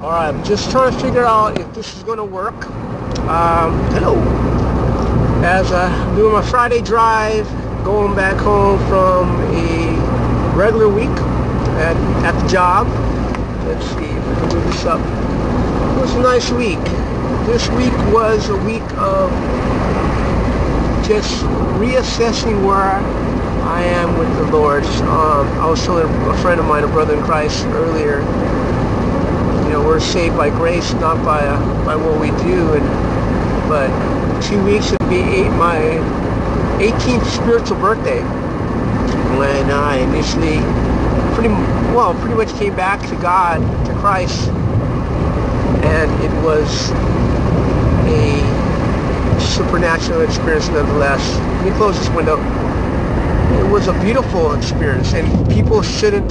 All right, I'm just trying to figure out if this is going to work. Um, hello. As I'm doing my Friday drive, going back home from a regular week at, at the job. Let's see if I can move this up. It was a nice week. This week was a week of just reassessing where I am with the Lord. Um, I was telling a friend of mine, a brother in Christ, earlier we're saved by grace, not by uh, by what we do. And but two weeks would be eight, my 18th spiritual birthday when I initially pretty well pretty much came back to God, to Christ, and it was a supernatural experience nonetheless. Let me close this window. It was a beautiful experience, and people shouldn't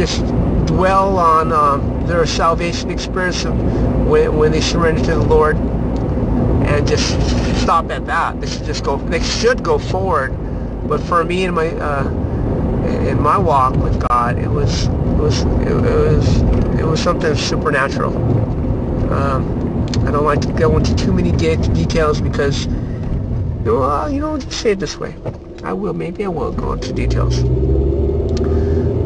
just dwell on um, their salvation experience when, when they surrender to the Lord and just stop at that. They should just go. They should go forward. But for me in my uh, in my walk with God, it was it was it, was it was something supernatural. Um, I don't like to go into too many de- details because you know, uh, you know, just say it this way. I will. Maybe I will go into details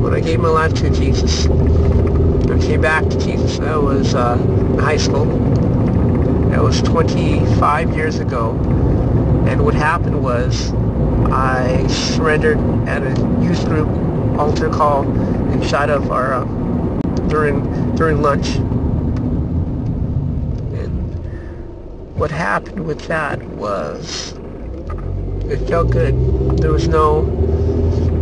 when I gave my life to Jesus. I came back to Jesus. That was uh, in high school. That was 25 years ago. And what happened was I surrendered at a youth group altar call inside of our uh, during during lunch. And what happened with that was it felt good. There was no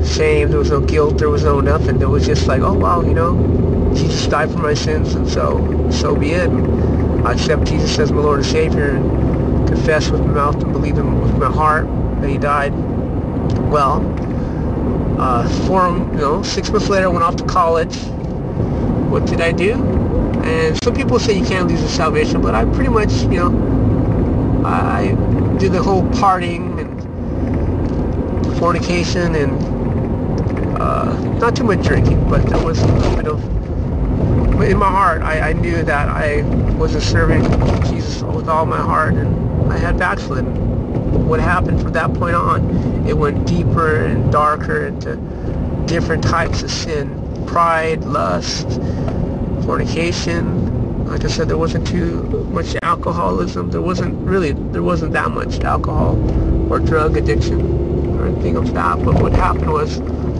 shame, there was no guilt, there was no nothing. There was just like, oh wow, you know, Jesus died for my sins, and so so be it. I accept Jesus as my Lord and Savior, and confess with my mouth and believe him with my heart that He died. Well, uh, four, you know, six months later, I went off to college. What did I do? And some people say you can't lose your salvation, but I pretty much, you know, I did the whole partying and fornication and uh, not too much drinking, but there was a little bit of. But In my heart, I, I knew that I wasn't serving Jesus with all my heart, and I had backslidden. What happened from that point on? It went deeper and darker into different types of sin: pride, lust, fornication. Like I said, there wasn't too much alcoholism. There wasn't really, there wasn't that much alcohol or drug addiction anything of that. But what happened was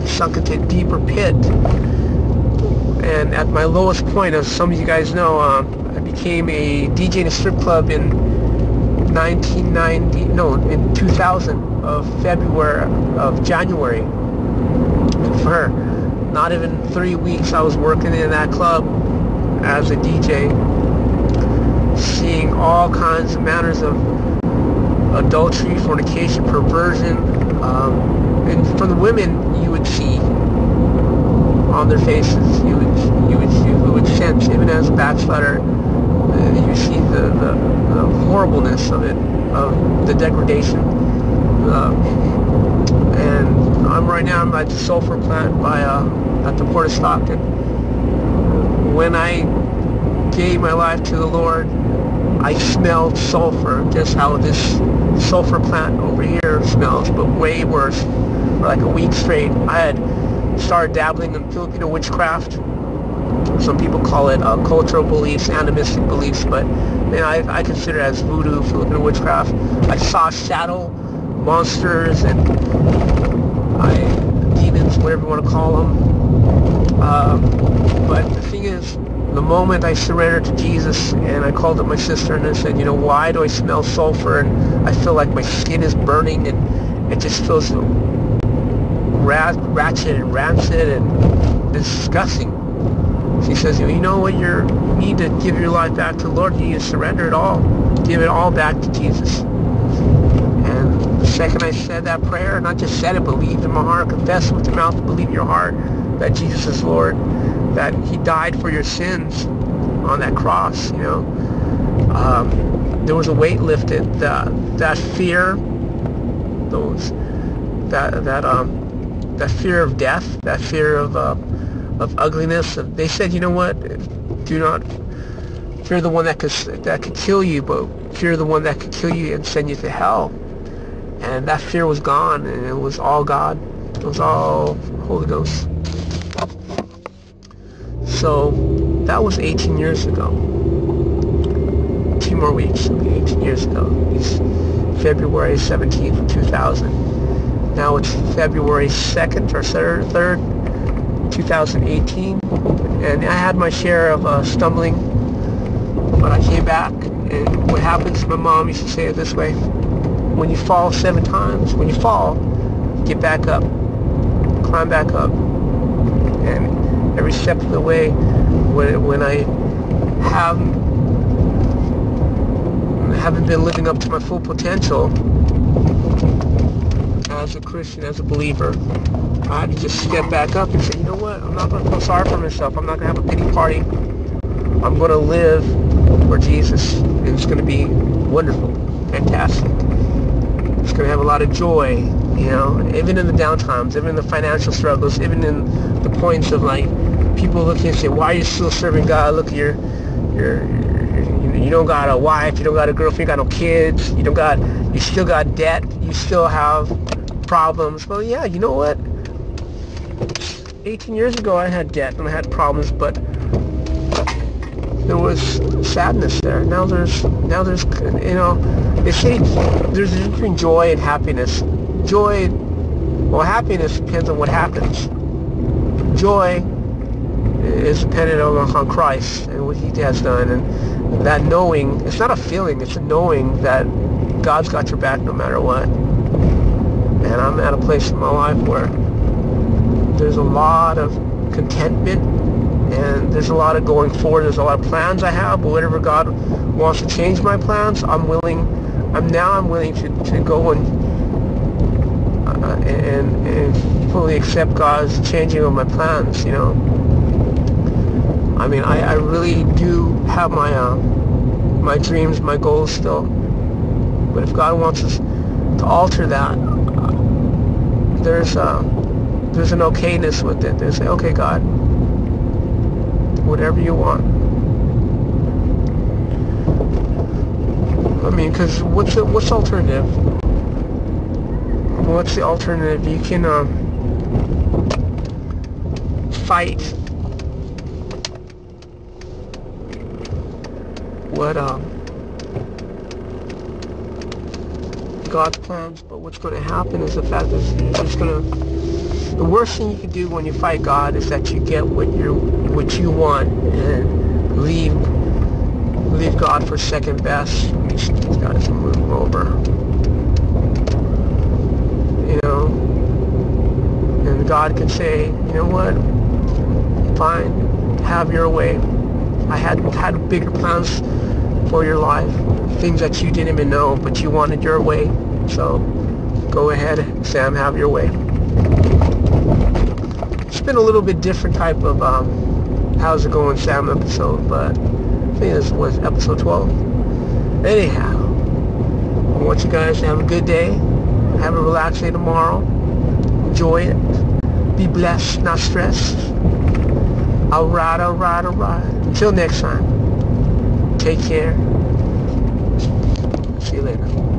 sunk into a deeper pit. And at my lowest point, as some of you guys know, um, I became a DJ in a strip club in 1990, no, in 2000 of February, of January. For not even three weeks, I was working in that club as a DJ, seeing all kinds of manners of adultery, fornication, perversion, um, and for the women, you would see on their faces, you would you would you would sense, even as a backslider, uh, you see the, the, the, horribleness of it, of the degradation. Uh, and I'm right now I'm at the sulfur plant by uh, at the port of Stockton. When I gave my life to the Lord, I smelled sulfur, just how this sulfur plant over here smells, but way worse. For like a week straight, I had started dabbling in Filipino witchcraft. Some people call it uh, cultural beliefs, animistic beliefs, but man, I, I consider it as voodoo, Filipino witchcraft. I saw shadow monsters and I, demons, whatever you want to call them. Um, but the thing is, the moment I surrendered to Jesus and I called up my sister and I said, you know, why do I smell sulfur and I feel like my skin is burning and it just feels rat, ratchet and rancid and disgusting. She says, you know what, you need to give your life back to the Lord. You need to surrender it all. Give it all back to Jesus. And the second I said that prayer, not just said it, believed in my heart, confessed with your mouth, believe in your heart that Jesus is Lord, that he died for your sins on that cross, you know. Um, there was a weight lifted. That, that fear, those, that, that, um, that fear of death, that fear of, uh, of ugliness. They said, you know what? do not fear the one that could that could kill you, but fear the one that could kill you and send you to hell. And that fear was gone, and it was all God. It was all Holy Ghost. So that was 18 years ago. Two more weeks, 18 years ago. It's February 17th, 2000. Now it's February 2nd or 3rd, 2018. And I had my share of uh, stumbling, but I came back. And what happens, my mom used to say it this way, when you fall seven times, when you fall, get back up, climb back up. And every step of the way, when, when I have, haven't been living up to my full potential as a Christian, as a believer, I had to just step back up and say, you know what, I'm not going to feel sorry for myself. I'm not going to have a pity party. I'm going to live for Jesus, and it's going to be wonderful, fantastic. It's going to have a lot of joy, you know, even in the downtimes, even in the financial struggles, even in the points of like people looking and say, why are you still serving God? Look, you're, you're, you don't got a wife, you don't got a girlfriend, you got no kids, you don't got, you still got debt, you still have problems. Well, yeah, you know what? 18 years ago I had debt and I had problems, but there was sadness there. Now there's, now there's, you know, they say there's a between joy and happiness. Joy, well, happiness depends on what happens. Joy is dependent on, Christ and what he has done. And that knowing, it's not a feeling, it's a knowing that God's got your back no matter what. And I'm at a place in my life where there's a lot of contentment and there's a lot of going forward. There's a lot of plans I have, but whatever God wants to change my plans, I'm willing. I'm now I'm willing to, to go and, uh, and and fully accept God's changing of my plans. You know, I mean, I, I really do have my uh, my dreams, my goals still. But if God wants us to alter that, uh, there's uh, there's an okayness with it. They say, okay, God, whatever you want. I mean, because what's the, what's alternative? What's the alternative? You can uh, fight what um, God's plans, but what's going to happen is the fact that you're going to the worst thing you can do when you fight God is that you get what you what you want and leave leave God for second best. These guys are moving over. You know, and God can say, you know what? Fine, have your way. I had had bigger plans for your life, things that you didn't even know, but you wanted your way. So go ahead, Sam, have your way It's been a little bit different type of um, how's it going Sam episode, but I think this was episode 12. Anyhow, I want you guys to have a good day. Have a relaxed day tomorrow. Enjoy it. Be blessed, not stressed. Alright, alright, alright. Until next time, take care. See you later.